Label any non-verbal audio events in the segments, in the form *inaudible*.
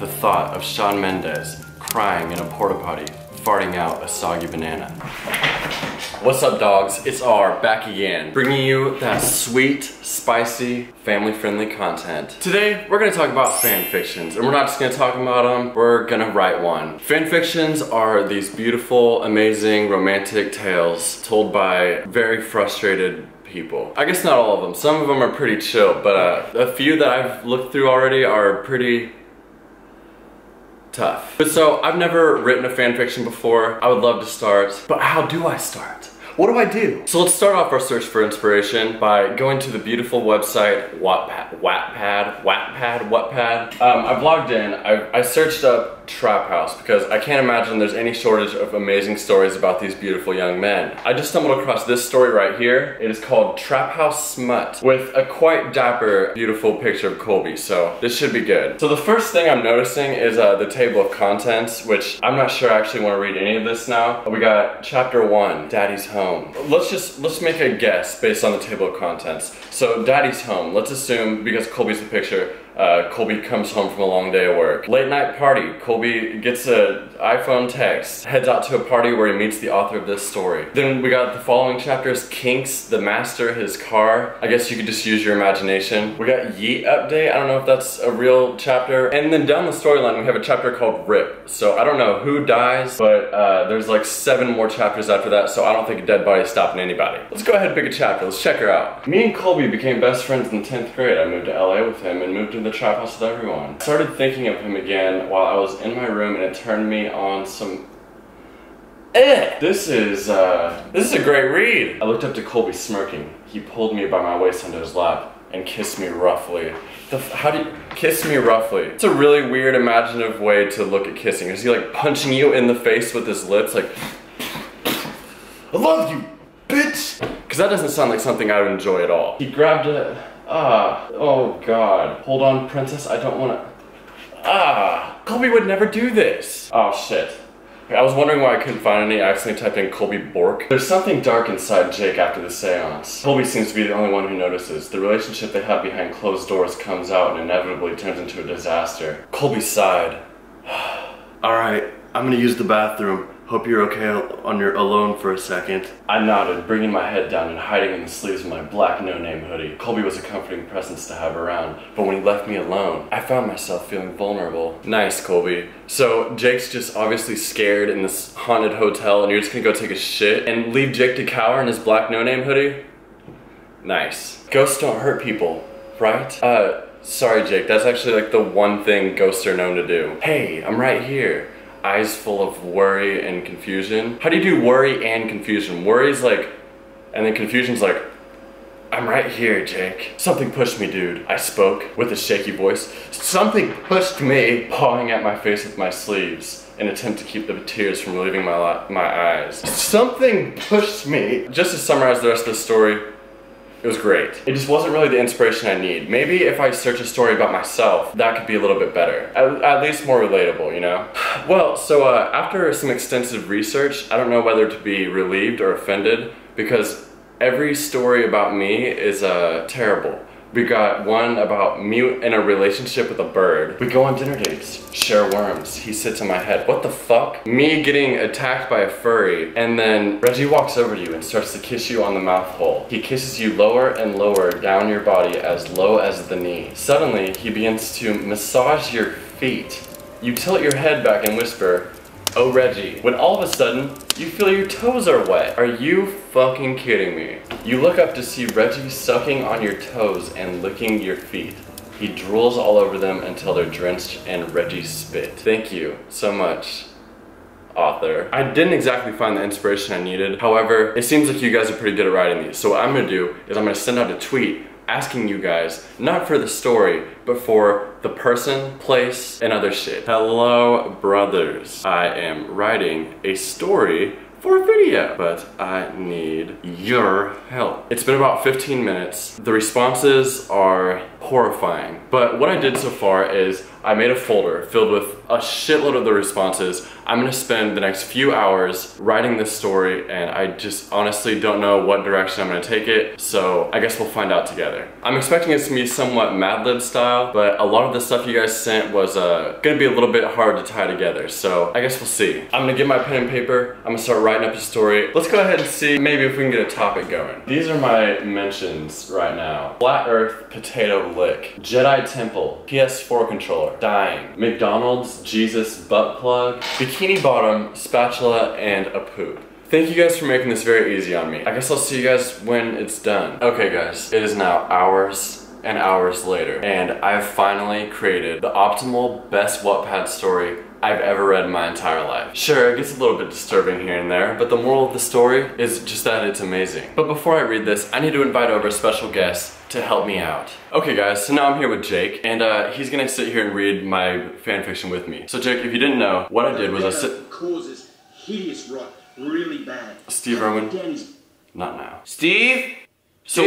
The thought of Shawn Mendes crying in a porta potty, farting out a soggy banana. What's up dogs? It's R back again, bringing you that sweet, spicy, family-friendly content. Today, we're gonna talk about fan fictions, and we're not just gonna talk about them, we're gonna write one. Fan fictions are these beautiful, amazing, romantic tales told by very frustrated people. I guess not all of them. Some of them are pretty chill, but uh, a few that I've looked through already are pretty tough. But so, I've never written a fan fiction before. I would love to start, but how do I start? What do I do? So let's start off our search for inspiration by going to the beautiful website Wattpad, Wattpad, Wattpad, Wattpad. Um, I've logged in, I, I searched up Trap House because I can't imagine there's any shortage of amazing stories about these beautiful young men. I just stumbled across this story right here. It is called Trap House Smut with a quite dapper, beautiful picture of Colby, so this should be good. So the first thing I'm noticing is uh, the table of contents, which I'm not sure I actually want to read any of this now. We got chapter one, Daddy's Home. Let's just, let's make a guess based on the table of contents. So Daddy's Home, let's assume, because Colby's the picture, uh, Colby comes home from a long day of work. Late night party. Colby gets an iPhone text, heads out to a party where he meets the author of this story. Then we got the following chapters, Kinks, the master, his car. I guess you could just use your imagination. We got Yeet update. I don't know if that's a real chapter. And then down the storyline, we have a chapter called Rip. So I don't know who dies, but uh, there's like seven more chapters after that, so I don't think a dead body is stopping anybody. Let's go ahead and pick a chapter. Let's check her out. Me and Colby became best friends in 10th grade. I moved to LA with him and moved in the trap house with everyone. I started thinking of him again while I was in my room and it turned me on some Eh! This is, uh, this is a great read. I looked up to Colby smirking. He pulled me by my waist onto his lap and kissed me roughly. The, how do you, kiss me roughly? It's a really weird imaginative way to look at kissing. Is he like punching you in the face with his lips like, I love you, bitch! Because that doesn't sound like something I would enjoy at all. He grabbed it. Ah, oh god. Hold on, princess, I don't wanna. Ah, Colby would never do this. Oh shit. I was wondering why I couldn't find any. I accidentally typed in Colby Bork. There's something dark inside Jake after the seance. Colby seems to be the only one who notices. The relationship they have behind closed doors comes out and inevitably turns into a disaster. Colby sighed. *sighs* Alright, I'm gonna use the bathroom. Hope you're okay on your alone for a second. I nodded, bringing my head down and hiding in the sleeves of my black no-name hoodie. Colby was a comforting presence to have around, but when he left me alone, I found myself feeling vulnerable. Nice, Colby. So Jake's just obviously scared in this haunted hotel and you're just gonna go take a shit and leave Jake to cower in his black no-name hoodie? Nice. Ghosts don't hurt people, right? Uh, sorry Jake, that's actually like the one thing ghosts are known to do. Hey, I'm right here eyes full of worry and confusion. How do you do worry and confusion? Worry's like, and then confusion's like, I'm right here, Jake. Something pushed me, dude. I spoke with a shaky voice. Something pushed me, pawing at my face with my sleeves in attempt to keep the tears from leaving my, my eyes. Something pushed me. Just to summarize the rest of the story, it was great. It just wasn't really the inspiration I need. Maybe if I search a story about myself, that could be a little bit better. At, at least more relatable, you know? *sighs* Well, so uh, after some extensive research, I don't know whether to be relieved or offended because every story about me is uh, terrible. We got one about me in a relationship with a bird. We go on dinner dates, share worms. He sits on my head. What the fuck? Me getting attacked by a furry, and then Reggie walks over to you and starts to kiss you on the mouth hole. He kisses you lower and lower down your body as low as the knee. Suddenly, he begins to massage your feet. You tilt your head back and whisper, Oh Reggie, when all of a sudden, you feel your toes are wet. Are you fucking kidding me? You look up to see Reggie sucking on your toes and licking your feet. He drools all over them until they're drenched in Reggie's spit. Thank you so much, author. I didn't exactly find the inspiration I needed. However, it seems like you guys are pretty good at writing these. So what I'm gonna do is I'm gonna send out a tweet asking you guys, not for the story, but for the person, place, and other shit. Hello, brothers. I am writing a story for a video, but I need your help. It's been about 15 minutes. The responses are horrifying. But what I did so far is I made a folder filled with a shitload of the responses. I'm gonna spend the next few hours writing this story and I just honestly don't know what direction I'm gonna take it, so I guess we'll find out together. I'm expecting it to be somewhat Mad Lib style, but a lot of the stuff you guys sent was uh, gonna be a little bit hard to tie together, so I guess we'll see. I'm gonna get my pen and paper, I'm gonna start writing up a story. Let's go ahead and see maybe if we can get a topic going. These are my mentions right now. Flat Earth Potato Lick, Jedi Temple, PS4 controller, dying, McDonald's, Jesus butt plug, bikini bottom, spatula, and a poop. Thank you guys for making this very easy on me. I guess I'll see you guys when it's done. Okay guys, it is now hours and hours later, and I've finally created the optimal best Wattpad story I've ever read in my entire life. Sure, it gets a little bit disturbing here and there, but the moral of the story is just that it's amazing. But before I read this, I need to invite over a special guest to help me out. Okay guys, so now I'm here with Jake, and uh, he's gonna sit here and read my fanfiction with me. So Jake, if you didn't know, what I did was I sit- causes hideous rot really bad. Steve Irwin, Danny's not now. Steve? So,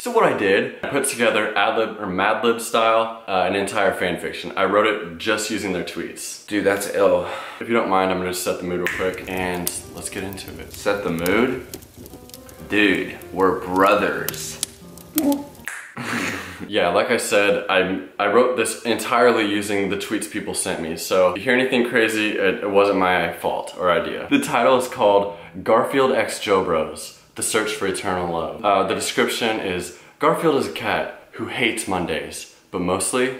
so what I did, I put together Adlib or Madlib style, uh, an entire fan fiction. I wrote it just using their tweets. Dude, that's ill. If you don't mind, I'm gonna set the mood real quick and let's get into it. Set the mood? Dude, we're brothers. *laughs* Yeah, like I said, I I wrote this entirely using the tweets people sent me. So if you hear anything crazy, it, it wasn't my fault or idea. The title is called Garfield X Joe Bros: The Search for Eternal Love. Uh, the description is Garfield is a cat who hates Mondays, but mostly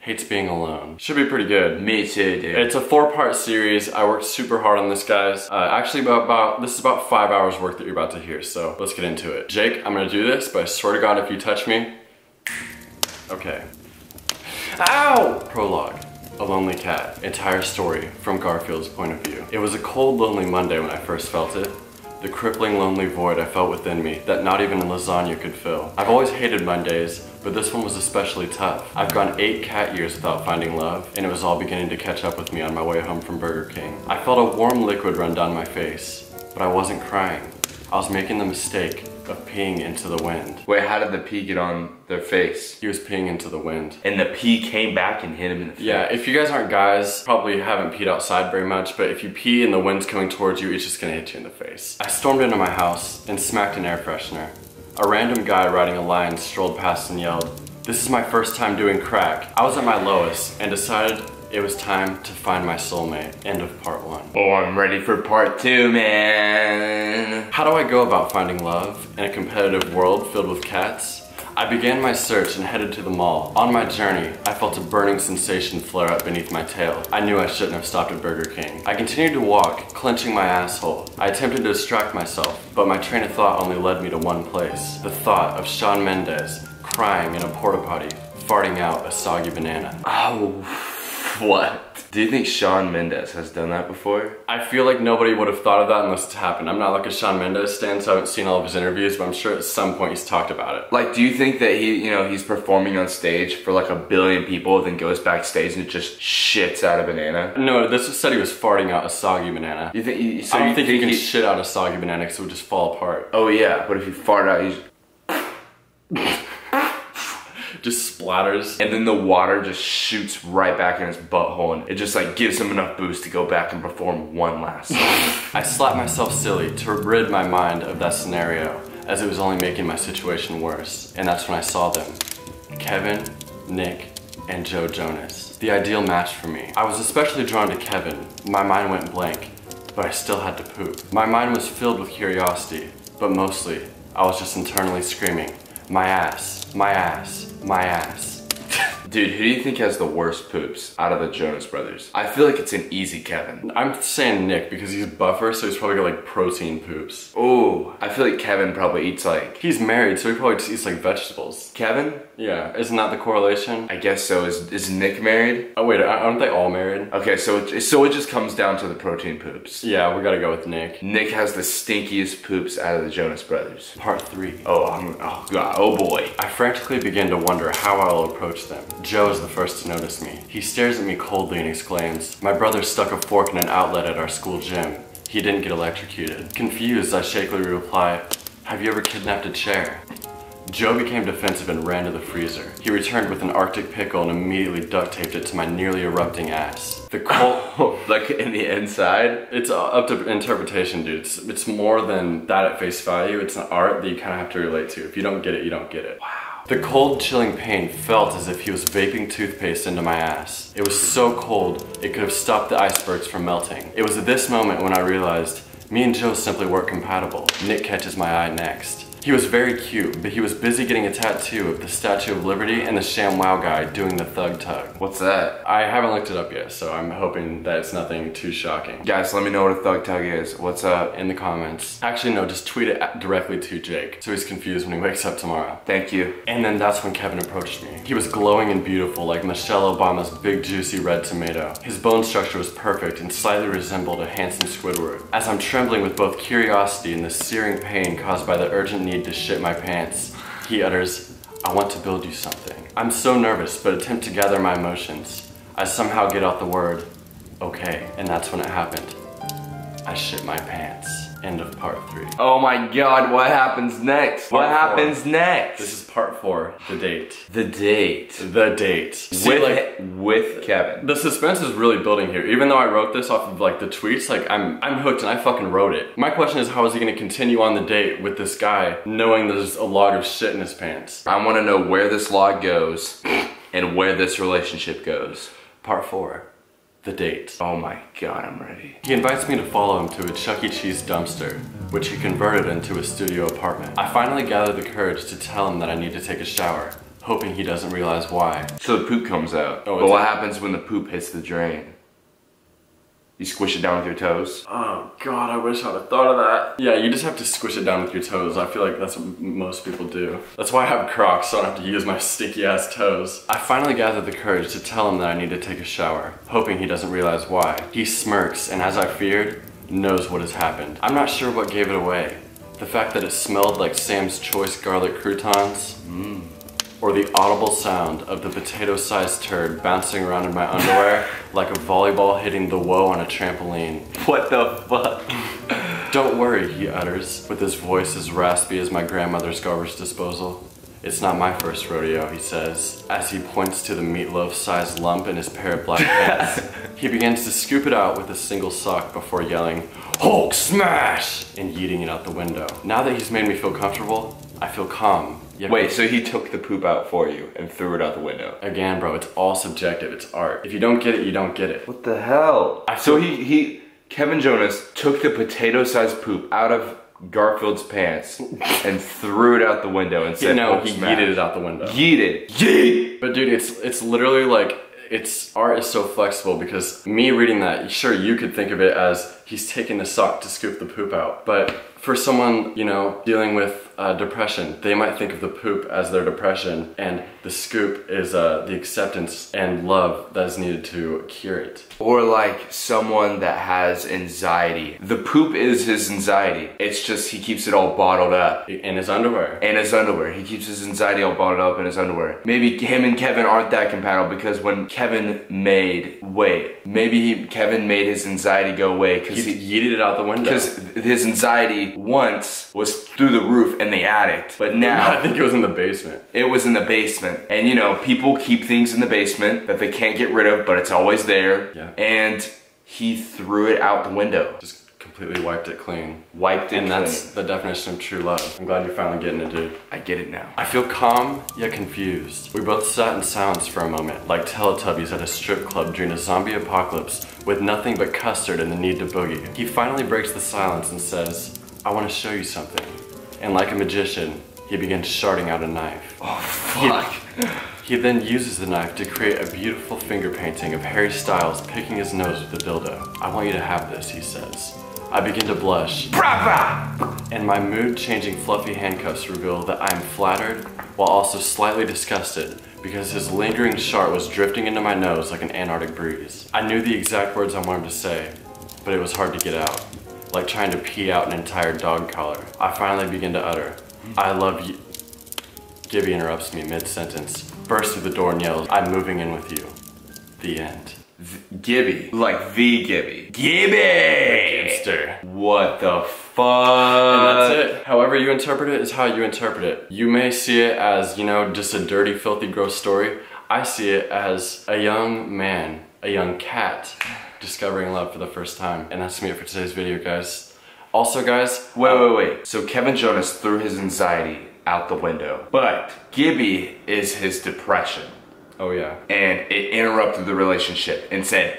hates being alone. Should be pretty good. Me too, dude. It's a four-part series. I worked super hard on this, guys. Uh, actually, about, about this is about five hours work that you're about to hear. So let's get into it. Jake, I'm gonna do this, but I swear to God, if you touch me, okay. Ow! Prologue. A lonely cat. Entire story from Garfield's point of view. It was a cold, lonely Monday when I first felt it. The crippling, lonely void I felt within me that not even a lasagna could fill. I've always hated Mondays, but this one was especially tough. I've gone eight cat years without finding love, and it was all beginning to catch up with me on my way home from Burger King. I felt a warm liquid run down my face, but I wasn't crying. I was making the mistake of peeing into the wind. Wait, how did the pee get on their face? He was peeing into the wind. And the pee came back and hit him in the face. Yeah, if you guys aren't guys, probably haven't peed outside very much, but if you pee and the wind's coming towards you, it's just gonna hit you in the face. I stormed into my house and smacked an air freshener. A random guy riding a lion strolled past and yelled, This is my first time doing crack. I was at my lowest and decided it was time to find my soulmate. End of part one. Oh, I'm ready for part two, man. How do I go about finding love in a competitive world filled with cats? I began my search and headed to the mall. On my journey, I felt a burning sensation flare up beneath my tail. I knew I shouldn't have stopped at Burger King. I continued to walk, clenching my asshole. I attempted to distract myself, but my train of thought only led me to one place. The thought of Shawn Mendes crying in a porta potty, farting out a soggy banana. Oh, what? Do you think Shawn Mendes has done that before? I feel like nobody would have thought of that unless it's happened. I'm not like a Shawn Mendes stan, so I haven't seen all of his interviews, but I'm sure at some point he's talked about it. Like, do you think that he, you know, he's performing on stage for like a billion people, then goes backstage and just shits out a banana? No, this said he was farting out a soggy banana. You think? You, so I don't you think, you can he- shit out a soggy banana because it would just fall apart. Oh yeah, but if you fart out, he's Just splatters. and then the water just shoots right back in his butthole, and it just like gives him enough boost to go back and perform one last. *laughs* I slapped myself silly to rid my mind of that scenario, as it was only making my situation worse. And that's when I saw them Kevin, Nick, and Joe Jonas. The ideal match for me. I was especially drawn to Kevin. My mind went blank, but I still had to poop. My mind was filled with curiosity, but mostly, I was just internally screaming, My ass, my ass, my ass. Dude, who do you think has the worst poops out of the Jonas Brothers? I feel like it's an easy Kevin. I'm saying Nick because he's buffer, so he's probably got like protein poops. Oh, I feel like Kevin probably eats like He's married, so he probably just eats like vegetables. Kevin. Yeah, isn't that the correlation? I guess so. Is is Nick married? Oh wait, aren't they all married? Okay, so it, so it just comes down to the protein poops. Yeah, we gotta go with Nick. Nick has the stinkiest poops out of the Jonas Brothers. Part three. Oh, I'm, oh god, oh boy. I frantically begin to wonder how I'll approach them. Joe is the first to notice me. He stares at me coldly and exclaims, My brother stuck a fork in an outlet at our school gym. He didn't get electrocuted. Confused, I shakily reply, Have you ever kidnapped a chair? Joe became defensive and ran to the freezer. He returned with an Arctic pickle and immediately duct taped it to my nearly erupting ass. The cold, *laughs* oh, like in the inside. it's up to interpretation, dude. It's, it's more than that at face value. It's an art that you kind of have to relate to. If you don't get it, you don't get it. Wow. The cold, chilling pain felt as if he was vaping toothpaste into my ass. It was so cold, it could have stopped the icebergs from melting. It was at this moment when I realized me and Joe simply weren't compatible. Nick catches my eye next. He was very cute, but he was busy getting a tattoo of the Statue of Liberty and the ShamWow guy doing the thug tug. What's that? I haven't looked it up yet, so I'm hoping that it's nothing too shocking. Guys, let me know what a thug tug is. What's up? In the comments. Actually, no, just tweet it directly to Jake, so he's confused when he wakes up tomorrow. Thank you. And then that's when Kevin approached me. He was glowing and beautiful like Michelle Obama's big juicy red tomato. His bone structure was perfect and slightly resembled a handsome Squidward. As I'm trembling with both curiosity and the searing pain caused by the urgent need to shit my pants, he utters, I want to build you something. I'm so nervous, but attempt to gather my emotions. I somehow get out the word, okay, and that's when it happened. I shit my pants. End of part three. Oh my god, what happens next? what Part four. happens next? This is part four, the date. the date. The date. See, with, like, with Kevin. The suspense is really building here. Even though I wrote this off of like the tweets, like I'm I'm hooked and I fucking wrote it. My question is how is he gonna continue on the date with this guy knowing there's a log of shit in his pants? I want to know where this log goes and where this relationship goes. Part four. The date. Oh my god, I'm ready. He invites me to follow him to a Chuck E. Cheese dumpster, which he converted into a studio apartment. I finally gather the courage to tell him that I need to take a shower, hoping he doesn't realize why. So the poop comes out. Oh, but what happens when the poop hits the drain? You squish it down with your toes. Oh god, I wish I'd have thought of that. Yeah, you just have to squish it down with your toes. I feel like that's what most people do. That's why I have Crocs, so I don't have to use my *laughs* sticky ass toes. I finally gathered the courage to tell him that I need to take a shower, hoping he doesn't realize why. He smirks, and as I feared, knows what has happened. I'm not sure what gave it away. The fact that it smelled like Sam's Choice garlic croutons, mm. Or the audible sound of the potato-sized turd bouncing around in my underwear like a volleyball hitting the woe on a trampoline. *laughs* What the fuck? Don't worry, he utters, with his voice as raspy as my grandmother's garbage disposal. It's not my first rodeo, he says, as he points to the meatloaf-sized lump in his pair of black pants. *laughs* he begins to scoop it out with a single sock before yelling, Hulk smash! and yeeting it out the window. Now that he's made me feel comfortable, I feel calm. Wait, so he took the poop out for you and threw it out the window. Again, bro, it's all subjective. It's art. If you don't get it, you don't get it. What the hell? I so he he Kevin Jonas took the potato-sized poop out of Garfield's pants *laughs* and threw it out the window and said, no, he smash." yeeted it out the window. Yeeted. Yeet. But dude, it's it's literally like it's art is so flexible because me reading that, sure you could think of it as he's taking the sock to scoop the poop out, but for someone you know dealing with uh, depression, they might think of the poop as their depression, and the scoop is uh, the acceptance and love that is needed to cure it. Or like someone that has anxiety. The poop is his anxiety. It's just he keeps it all bottled up. In his underwear. And his underwear. He keeps his anxiety all bottled up in his underwear. Maybe him and Kevin aren't that compatible because when Kevin made wait, maybe he, Kevin made his anxiety go away because He he yeeted it out the window. because his anxiety once was through the roof in the attic, but *laughs* now- I think it was in the basement. it was in the basement. And you know, people keep things in the basement that they can't get rid of, but it's always there. Yeah. And he threw it out the window, Just completely wiped it clean. wiped it And clean. that's the definition of true love. I'm glad you're finally getting it, dude. I get it now. I feel calm yet confused. We both sat in silence for a moment, like Teletubbies at a strip club during a zombie apocalypse with nothing but custard and the need to boogie. He finally breaks the silence and says, I want to show you something. And like a magician, he begins sharding out a knife. Oh fuck. He then uses the knife to create a beautiful finger painting of Harry Styles picking his nose with the dildo. I want you to have this, he says. I begin to blush, Brava! and my mood changing fluffy handcuffs reveal that I am flattered while also slightly disgusted because his lingering shart was drifting into my nose like an Antarctic breeze. I knew the exact words I wanted to say, but it was hard to get out, like trying to pee out an entire dog collar. I finally begin to utter, I love you. Gibby interrupts me mid sentence, bursts through the door and yells, I'm moving in with you. The end. Gibby, like the Gibby. Gibby! Gibster. What the fuck? And that's it. However you interpret it is how you interpret it. You may see it as, you know, just a dirty, filthy, gross story. I see it as a young man, a young cat, discovering love for the first time. And that's me for today's video, guys. Also, guys, Wait, wait, wait. So Kevin Jonas threw his anxiety out the window. But Gibby is his depression. oh yeah. And it interrupted the relationship and said,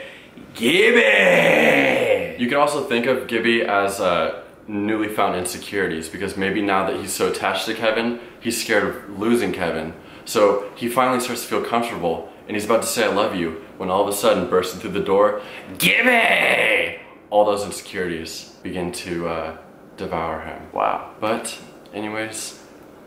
Gibby! You could also think of Gibby as uh, newly found insecurities because maybe now that he's so attached to Kevin, he's scared of losing Kevin. So he finally starts to feel comfortable and he's about to say I love you when all of a sudden bursting through the door, gimme! All those insecurities begin to uh, devour him. Wow. But anyways,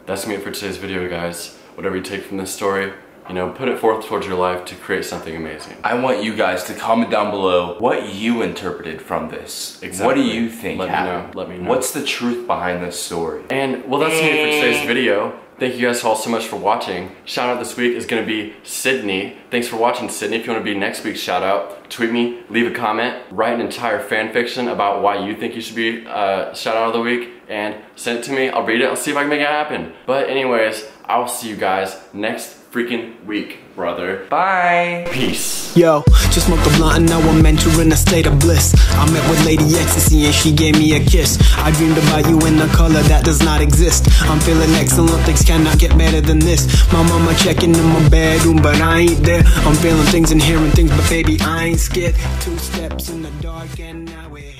that's me for today's video guys. Whatever you take from this story, you know, put it forth towards your life to create something amazing. I want you guys to comment down below what you interpreted from this. Exactly. What do you think Let me know. Let me know. What's the truth behind this story? And well, that's it for today's video. Thank you guys all so much for watching. Shout out this week is gonna be Sydney. Thanks for watching, Sydney. If you wanna be next week's shout out, tweet me, leave a comment, write an entire fan fiction about why you think you should be uh, shout out of the week, and send it to me. I'll read it. I'll see if I can make it happen. But anyways, I'll see you guys next freaking week, brother. Bye! Peace. Yo, just smoked a blunt and now I'm entering a state of bliss. I met with Lady Ecstasy and she gave me a kiss. I dreamed about you in a color that does not exist. I'm feeling excellent, things cannot get better than this. My mama checking in my bedroom, but I ain't there. I'm feeling things and hearing things, but baby, I ain't scared. Two steps in the dark and now we're.